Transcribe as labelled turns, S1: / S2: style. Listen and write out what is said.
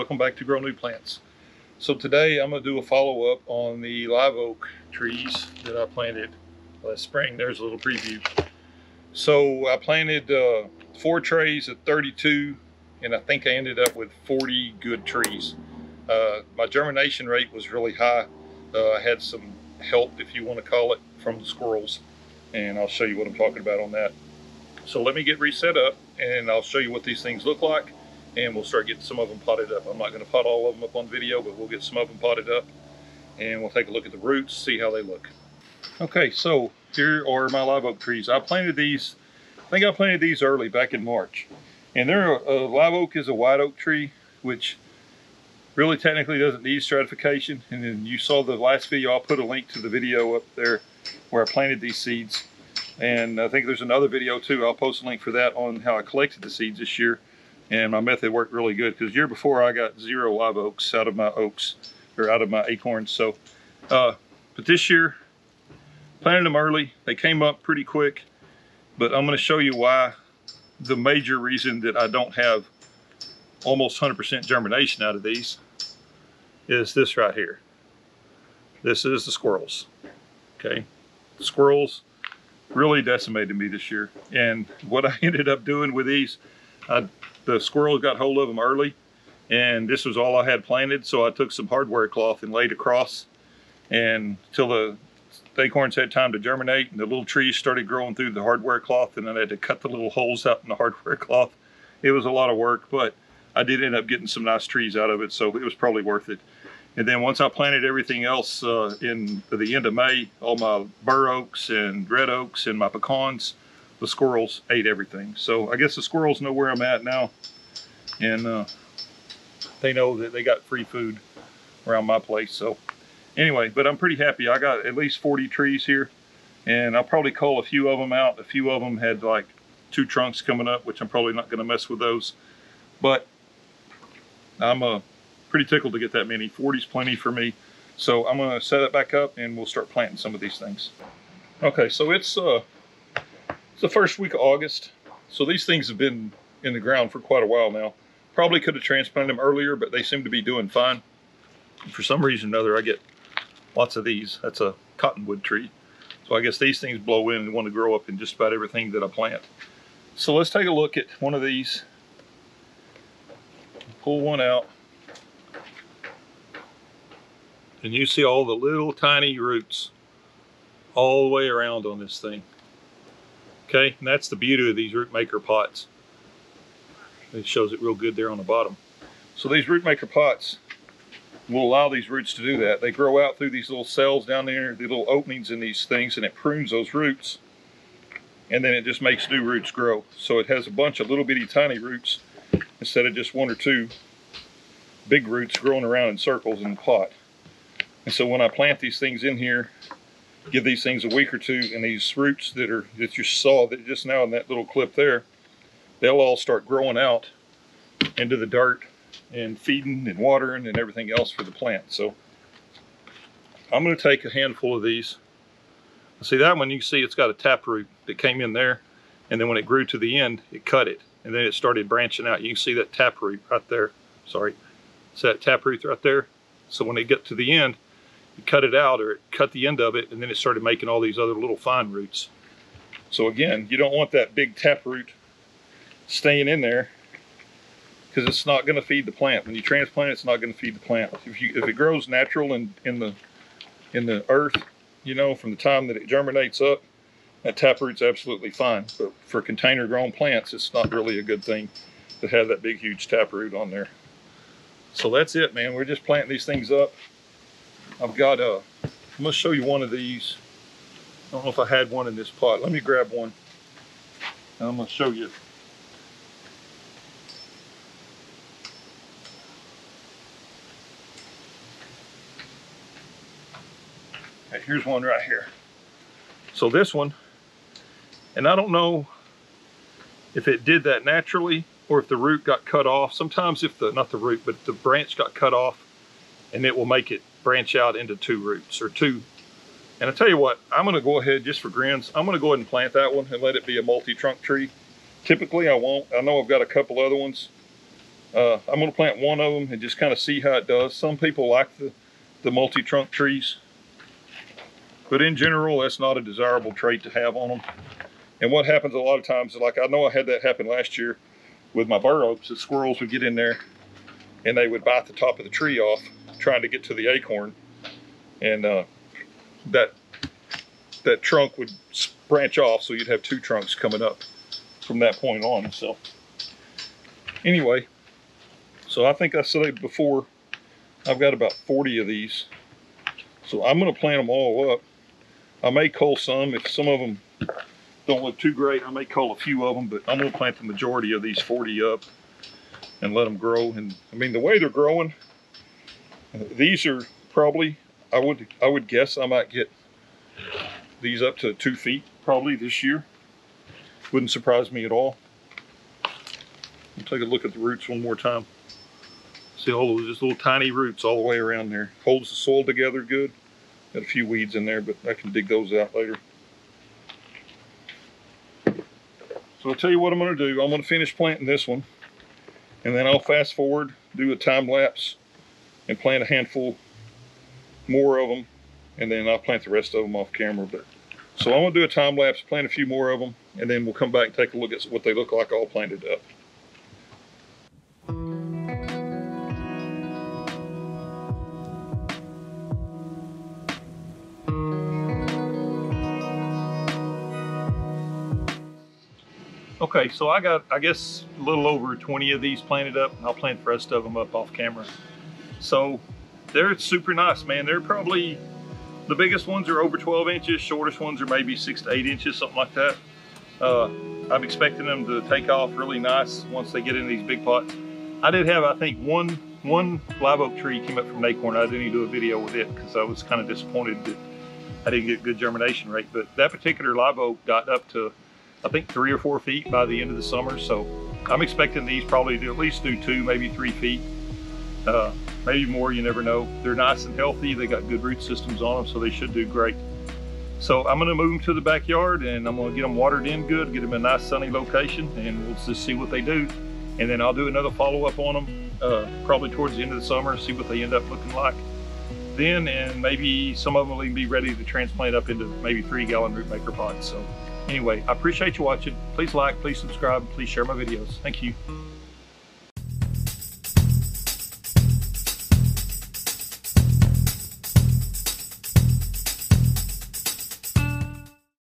S1: welcome back to Grow New Plants. So today I'm going to do a follow-up on the live oak trees that I planted last spring. There's a little preview. So I planted uh, four trays of 32 and I think I ended up with 40 good trees. Uh, my germination rate was really high. Uh, I had some help, if you want to call it, from the squirrels and I'll show you what I'm talking about on that. So let me get reset up and I'll show you what these things look like and we'll start getting some of them potted up. I'm not going to pot all of them up on video, but we'll get some of them potted up and we'll take a look at the roots, see how they look. Okay, so here are my live oak trees. I planted these, I think I planted these early back in March. And they're a, a live oak is a white oak tree, which really technically doesn't need stratification. And then you saw the last video, I'll put a link to the video up there where I planted these seeds. And I think there's another video too. I'll post a link for that on how I collected the seeds this year. And my method worked really good because year before I got zero live oaks out of my oaks or out of my acorns. So, uh, but this year, planted them early. They came up pretty quick, but I'm going to show you why the major reason that I don't have almost 100% germination out of these is this right here. This is the squirrels. Okay. The squirrels really decimated me this year. And what I ended up doing with these, I, the squirrels got hold of them early and this was all I had planted. So I took some hardware cloth and laid across and till the acorns had time to germinate and the little trees started growing through the hardware cloth and then I had to cut the little holes out in the hardware cloth. It was a lot of work, but I did end up getting some nice trees out of it. So it was probably worth it. And then once I planted everything else uh, in the end of May, all my bur oaks and red oaks and my pecans, the squirrels ate everything. So I guess the squirrels know where I'm at now. And uh, they know that they got free food around my place. So anyway, but I'm pretty happy. I got at least 40 trees here. And I'll probably cull a few of them out. A few of them had like two trunks coming up, which I'm probably not going to mess with those. But I'm uh, pretty tickled to get that many. 40's plenty for me. So I'm gonna set it back up and we'll start planting some of these things. Okay, so it's uh, it's the first week of August. So these things have been in the ground for quite a while now. Probably could have transplanted them earlier, but they seem to be doing fine. For some reason or another, I get lots of these. That's a cottonwood tree. So I guess these things blow in and want to grow up in just about everything that I plant. So let's take a look at one of these. Pull one out. And you see all the little tiny roots all the way around on this thing. Okay, and that's the beauty of these Rootmaker pots. It shows it real good there on the bottom. So these Rootmaker pots will allow these roots to do that. They grow out through these little cells down there, the little openings in these things, and it prunes those roots. And then it just makes new roots grow. So it has a bunch of little bitty tiny roots instead of just one or two big roots growing around in circles in the pot. And so when I plant these things in here, give these things a week or two, and these roots that are that you saw that just now in that little clip there, they'll all start growing out into the dirt and feeding and watering and everything else for the plant. So I'm going to take a handful of these. See that one, you see it's got a taproot that came in there, and then when it grew to the end, it cut it, and then it started branching out. You can see that taproot right there. Sorry, see that taproot right there? So when they get to the end, cut it out or cut the end of it, and then it started making all these other little fine roots. So again, you don't want that big taproot staying in there because it's not going to feed the plant. When you transplant, it's not going to feed the plant. If you if it grows natural in in the in the earth, you know, from the time that it germinates up, that taproot's absolutely fine. But for container grown plants, it's not really a good thing to have that big huge taproot on there. So that's it, man. We're just planting these things up. I've got a, I'm gonna show you one of these. I don't know if I had one in this pot. Let me grab one. And I'm gonna show you. Okay, here's one right here. So this one, and I don't know if it did that naturally or if the root got cut off. Sometimes if the, not the root, but the branch got cut off and it will make it branch out into two roots or two. And I tell you what, I'm gonna go ahead just for grins, I'm gonna go ahead and plant that one and let it be a multi-trunk tree. Typically I won't, I know I've got a couple other ones Uh, I'm going to plant one of them and just kind of see how it does. Some people like the, the multi-trunk trees, but in general, that's not a desirable trait to have on them. And what happens a lot of times, like I know I had that happen last year with my bur oaks, the squirrels would get in there and they would bite the top of the tree off trying to get to the acorn. And uh, that that trunk would branch off so you'd have two trunks coming up from that point on. So anyway, so I think I said before, I've got about 40 of these. So I'm gonna plant them all up. I may cull some if some of them don't look too great. I may cull a few of them, but I'm gonna plant the majority of these 40 up and let them grow. And I mean, the way they're growing, these are probably, I would, I would guess I might get these up to two feet probably this year. Wouldn't surprise me at all. We'll take a look at the roots one more time. See all those just little tiny roots all the way around there. Holds the soil together good. Got a few weeds in there, but I can dig those out later. So I'll tell you what I'm gonna do. I'm gonna finish planting this one and then I'll fast forward, do a time lapse and plant a handful more of them and then I'll plant the rest of them off camera. But So I'm gonna do a time lapse, plant a few more of them and then we'll come back and take a look at what they look like all planted up. Okay, so I got, I guess, a little over 20 of these planted up. I'll plant the rest of them up off camera. So they're super nice, man. They're probably, the biggest ones are over 12 inches, shortest ones are maybe six to eight inches, something like that. Uh, I'm expecting them to take off really nice once they get in these big pots. I did have, I think, one one live oak tree came up from acorn. I didn't even do a video with it because I was kind of disappointed that I didn't get good germination rate. But that particular live oak got up to I think three or four feet by the end of the summer. So I'm expecting these probably to at least do two, maybe three feet, uh, maybe more, you never know. They're nice and healthy. They got good root systems on them, so they should do great. So I'm gonna move them to the backyard and I'm gonna get them watered in good, get them in a nice sunny location and we'll just see what they do. And then I'll do another follow up on them, uh, probably towards the end of the summer, see what they end up looking like then and maybe some of them will even be ready to transplant up into maybe three gallon Rootmaker pots. So anyway, I appreciate you watching. Please like, please subscribe, please share my videos. Thank you.